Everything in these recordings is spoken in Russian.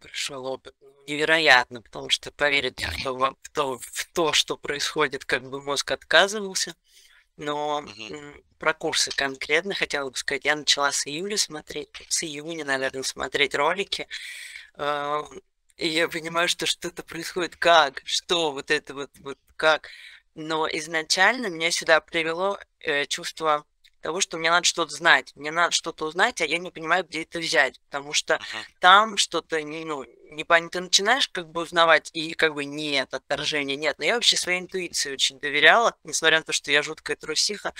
прошел опыт невероятно, потому что поверить в то, в то, в то, что происходит, как бы мозг отказывался. Но Мгм. про курсы конкретно хотела бы сказать, я начала с июля смотреть, с июня, наверное, смотреть ролики. И я понимаю, что что-то происходит. Как? Что? Вот это вот, вот как? Но изначально меня сюда привело э, чувство того, что мне надо что-то знать. Мне надо что-то узнать, а я не понимаю, где это взять. Потому что Мгм. там что-то, не, ну, непонятно. Ты начинаешь как бы узнавать, и как бы нет, отторжения нет. Но я вообще своей интуиции очень доверяла, несмотря на то, что я жуткая трусиха,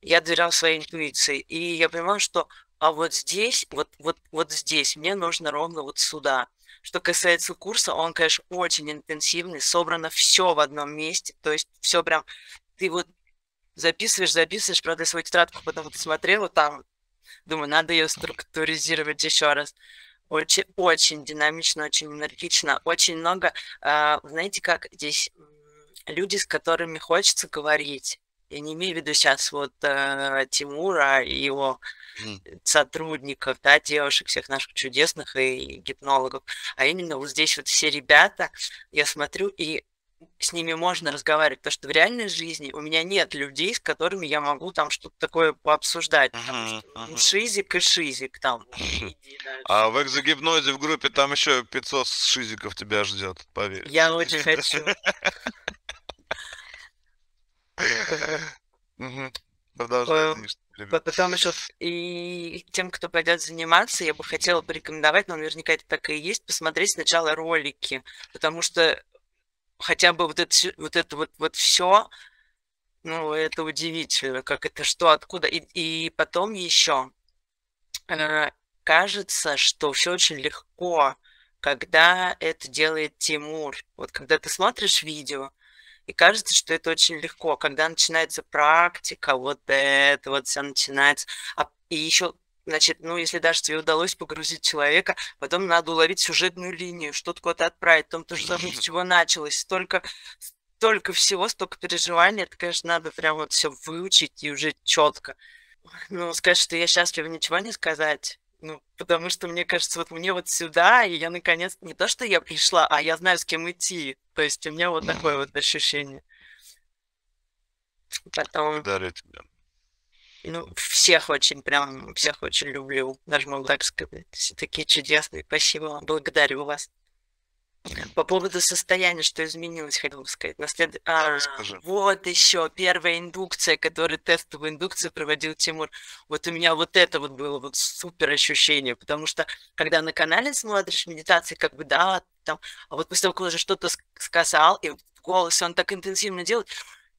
я доверял своей интуиции. И я понимаю, что а вот здесь, вот, вот, вот здесь мне нужно ровно вот сюда. Что касается курса, он, конечно, очень интенсивный, собрано все в одном месте, то есть все прям, ты вот записываешь, записываешь, правда, свою тетрадку потом вот смотрела там, думаю, надо ее структуризировать еще раз. Очень, очень динамично, очень энергично, очень много, а, знаете, как здесь люди, с которыми хочется говорить. Я не имею в виду сейчас вот э, Тимура и его сотрудников, да, девушек всех наших чудесных и гипнологов, а именно вот здесь вот все ребята, я смотрю, и с ними можно разговаривать, потому что в реальной жизни у меня нет людей, с которыми я могу там что-то такое пообсуждать, потому Мгм, что ну, мгм. шизик и шизик там. А в экзогипнозе в группе там еще 500 шизиков тебя ждет, поверь. Я очень хочу. Продолжай, Э, Потом еще и тем, кто пойдет заниматься, я бы хотела порекомендовать, но наверняка это так и есть, посмотреть сначала ролики, потому что хотя бы вот это, вот это вот, вот все, ну, это удивительно, как это, что, откуда. И, и потом еще кажется, что все очень легко, когда это делает Тимур. Вот когда ты смотришь видео, и кажется, что это очень легко, когда начинается практика, вот это вот все начинается. А, и еще, значит, ну, если даже тебе удалось погрузить человека, потом надо уловить сюжетную линию, что-то куда-то отправить, потом то же самое, с чего началось. Столько, столько всего, столько переживаний, это, конечно, надо прям вот все выучить и уже четко. Ну, сказать, что я счастлива, ничего не сказать. Ну, потому что, мне кажется, вот мне вот сюда, и я наконец, не то, что я пришла, а я знаю, с кем идти. То есть у меня вот такое вот ощущение. Потом, Дарю тебе. Ну, всех очень, прям, всех очень люблю. Даже могу так сказать. Все такие чудесные. Спасибо вам. Благодарю вас. По поводу состояния, что изменилось, хотел бы сказать. На след- а, вот еще первая индукция, которую тестовую индукцию проводил Тимур. Вот у меня вот это вот было вот супер ощущение, потому что когда на канале смотришь медитации, как бы да, там, а вот после того, как он уже что-то ск- сказал, и голос он так интенсивно делает,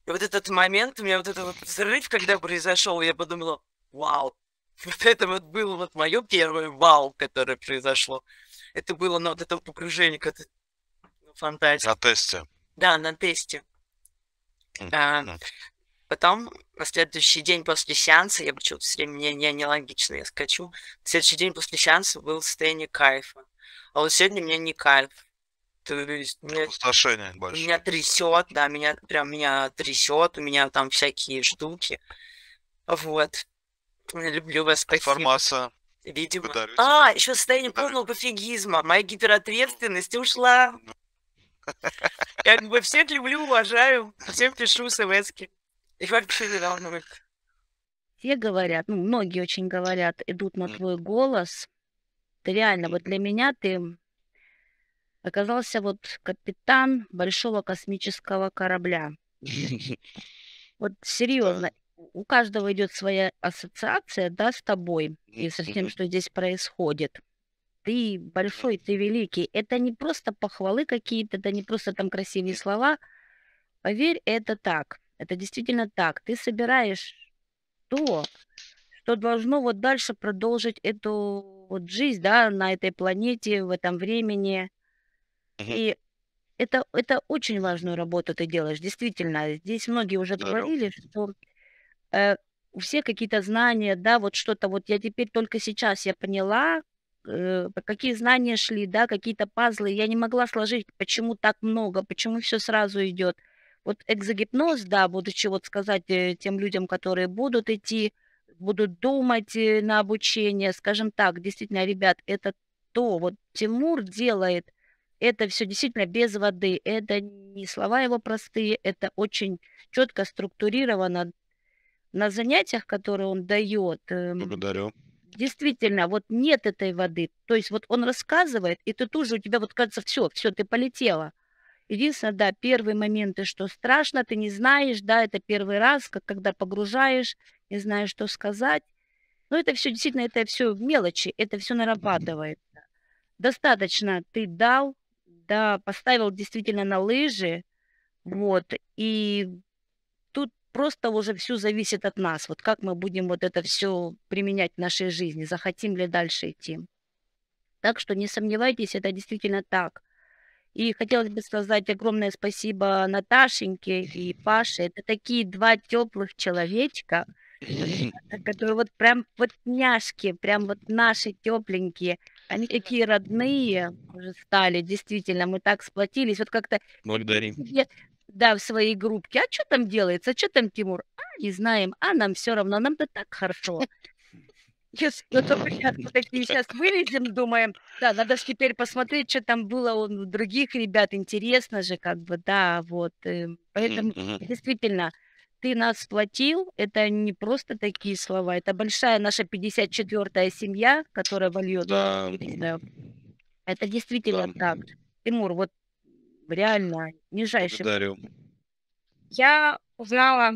и вот этот момент, у меня вот этот вот взрыв, когда произошел, я подумала, вау, вот это вот было вот мое первое вау, которое произошло. Это было, ну, вот это погружение, как фантастика. На тесте. Да, на тесте. М, А, м. потом, на следующий день после сеанса, я почему-то все время не, не, нелогично, я скачу. На следующий день после сеанса было состояние кайфа. А вот сегодня у меня не кайф. То есть мне, Опустошение меня большое. трясет, да, меня прям меня трясет, у меня там всякие штуки. Вот. Я Люблю вас, спасибо. Информация. Видимо. Благодарю А, еще состояние Благодарю. полного пофигизма. Моя гиперответственность ушла. Я как бы всех люблю, уважаю. Всем пишу смс-ки. И вообще не волнует. Все говорят, ну, многие очень говорят, идут на твой голос. Ты реально, вот для меня ты оказался вот капитан большого космического корабля. Вот серьезно, у каждого идет своя ассоциация, да, с тобой и со всем, что здесь происходит. Ты большой, ты великий. Это не просто похвалы какие-то, это не просто там красивые слова. Поверь, это так. Это действительно так. Ты собираешь то, что должно вот дальше продолжить эту вот жизнь, да, на этой планете, в этом времени. Мгм. И это, это очень важную работу ты делаешь, действительно. Здесь многие уже Здорово. говорили, что э, у всех какие-то знания, да, вот что-то вот я теперь только сейчас я поняла, э, какие знания шли, да, какие-то пазлы, я не могла сложить, почему так много, почему все сразу идет. Вот экзогипноз, да, будучи вот сказать э, тем людям, которые будут идти, будут думать э, на обучение, скажем так, действительно, ребят, это что вот Тимур делает это все действительно без воды. Это не слова его простые, это очень четко структурировано на занятиях, которые он дает. эм, Благодарю. Действительно, вот нет этой воды. То есть вот он рассказывает, и ты тут же у тебя вот кажется, все, все, ты полетела. Единственное, да, первые моменты, что страшно, ты не знаешь, да, это первый раз, как когда погружаешь, не знаешь, что сказать. Но это все действительно, это все мелочи, это все нарабатывается. Достаточно ты дал, да, поставил действительно на лыжи, вот, и тут просто уже все зависит от нас, вот как мы будем вот это все применять в нашей жизни, захотим ли дальше идти. Так что не сомневайтесь, это действительно так. И хотелось бы сказать огромное спасибо Наташеньке и Паше. Это такие два теплых человечка, которые вот прям вот няшки, прям вот наши тепленькие. Они такие родные уже стали, действительно, мы так сплотились. Вот как-то Благодарим. себе, да, в своей группке. А что там делается? Что там, Тимур? А, не знаем. А нам все равно, нам-то так хорошо. Сейчас, ну, такие сейчас вылезем, думаем, да, надо же теперь посмотреть, что там было у других ребят, интересно же, как бы, да, вот. э, Поэтому действительно, ты нас сплотил, это не просто такие слова, это большая наша 54-я семья, которая вольет. Да. Да. Это действительно так. Тимур, вот реально, нижайший Благодарю. Я узнала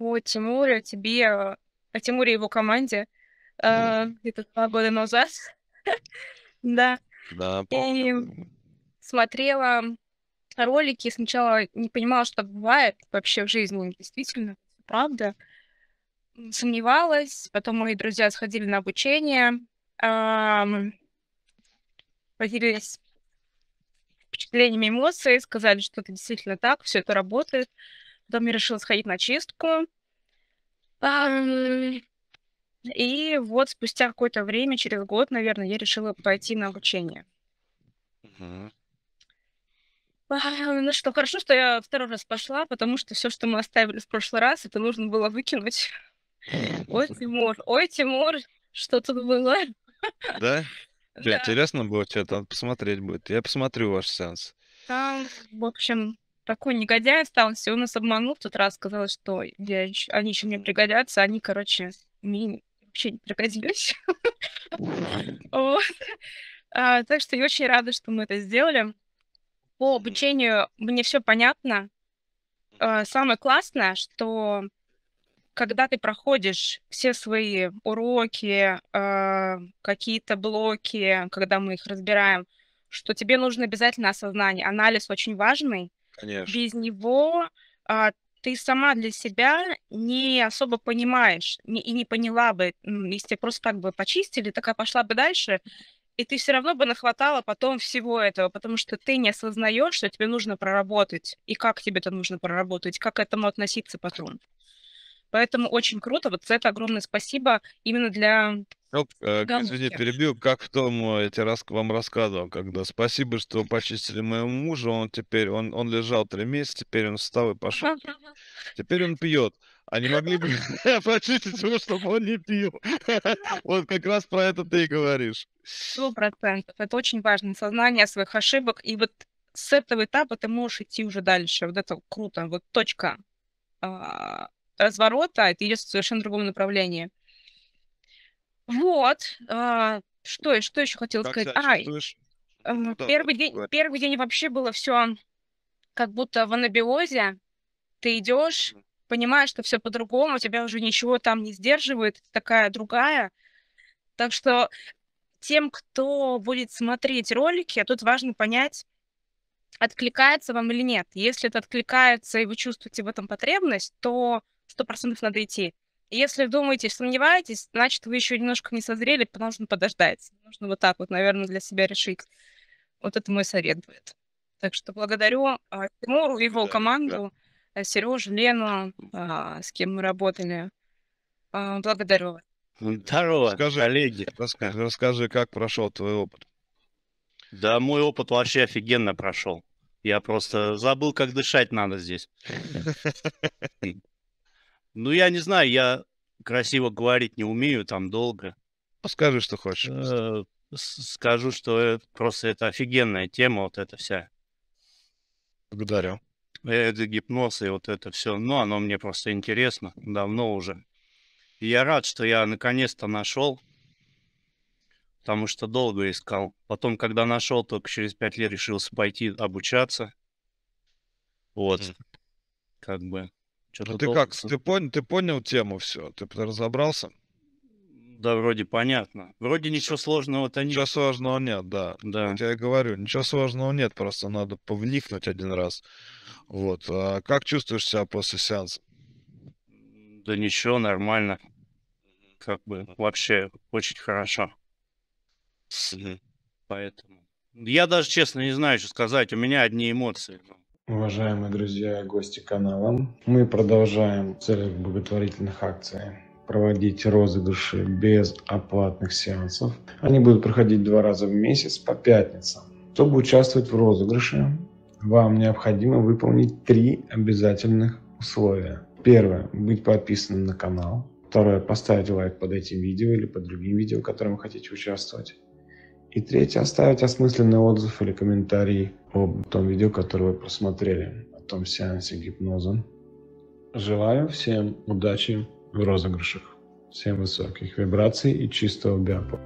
о Тимуре, тебе, э, о Тимуре и его команде э, где-то два года назад. Да. Да, И помню. смотрела ролики, сначала не понимала, что бывает вообще в жизни. Действительно, правда. Сомневалась, потом мои друзья сходили на обучение, поделились впечатлениями, эмоциями, сказали, что это действительно так, все это работает. Потом я решила сходить на чистку. И вот спустя какое-то время, через год, наверное, я решила пойти на обучение. Мгм. Ну что, хорошо, что я второй раз пошла, потому что все, что мы оставили в прошлый раз, это нужно было выкинуть. Ой, Тимур, ой, Тимур, что тут было? Да? Бля, Да, интересно будет что там посмотреть будет. Я посмотрю ваш сеанс. там, в общем, такой негодяй остался, он нас обманул в тот раз, сказал, что я они еще мне пригодятся, они, короче, мне вообще не пригодились. Вот. А, Так что я очень рада, что мы это сделали. По обучению мне все понятно. А, Самое классное, что когда ты проходишь все свои уроки, а, какие-то блоки, когда мы их разбираем, что тебе нужно обязательно осознание. Анализ очень важный. Конечно. Без него а, ты сама для себя не особо понимаешь не- и не поняла бы, если тебя просто так бы почистили, такая пошла бы дальше, и ты все равно бы нахватала потом всего этого, потому что ты не осознаешь, что тебе нужно проработать, и как тебе это нужно проработать, как к этому относиться потом. Поэтому очень круто. Вот за это огромное спасибо именно для... Ну, э, извини, перебью, как в том, э, я тебе рас- вам рассказывал, когда спасибо, что почистили моему мужу, он теперь, он, он лежал три месяца, теперь он встал и пошел. Теперь он пьет. А не могли бы почистить его, чтобы он не пил? Вот как раз про это ты и говоришь. Сто процентов. Это очень важно. Сознание своих ошибок. И вот с этого этапа ты можешь идти уже дальше. Вот это круто. Вот точка а, разворота, это идет в совершенно другом направлении. Вот. а, что, что еще хотела Как сказать? Ай, а, да, первый да, день, первый день вообще было все как будто в анабиозе. Ты идешь, понимаешь, что все по-другому, тебя уже ничего там не сдерживает, такая другая. Так что тем, кто будет смотреть ролики, тут важно понять, откликается вам или нет. Если это откликается, и вы чувствуете в этом потребность, то сто процентов надо идти. Если думаете, сомневаетесь, значит, вы еще немножко не созрели, нужно подождать. Нужно вот так вот, наверное, для себя решить. Вот это мой совет будет. Так что благодарю а, Тимуру и его Да, да. Команду, Сережу, Лену, а, с кем мы работали. А, Благодарю вас. Здорово, Скажи. коллеги. Раска- Расскажи, как прошел твой опыт. Да, мой опыт вообще офигенно прошел. Я просто забыл, как дышать надо здесь. Ну, я не знаю, я красиво говорить не умею, там долго. Ну, Скажи, что хочешь. Э, скажу, что это просто это офигенная тема, вот эта вся. Благодарю. Это гипноз и вот это все. Ну, оно мне просто интересно давно уже. И я рад, что я наконец-то нашел, потому что долго искал. Потом, когда нашел, только через пять лет решился пойти обучаться. Вот. Как бы. Что-то Ну ты как, ты, пон- ты понял тему все? Ты разобрался? Да, вроде понятно. Вроде ничего сложного-то нет. Ничего сложного нет, да. Да. Вот я и говорю, ничего сложного нет, просто надо повникнуть один раз. Вот. А как чувствуешь себя после сеанса? Да ничего, нормально. Как бы вообще очень хорошо. Поэтому. Я даже честно не знаю, что сказать. У меня одни эмоции. Уважаемые друзья и гости канала, мы продолжаем в целях благотворительных акций проводить розыгрыши без оплатных сеансов. Они будут проходить два раза в месяц по пятницам. Чтобы участвовать в розыгрыше, вам необходимо выполнить три обязательных условия. Первое – быть подписанным на канал. Второе – поставить лайк под этим видео или под другим видео, в котором вы хотите участвовать. И третье – оставить осмысленный отзыв или комментарий об том видео, которое вы просмотрели, о том сеансе гипноза. Желаю всем удачи в розыгрышах. Всем высоких вибраций и чистого биополя.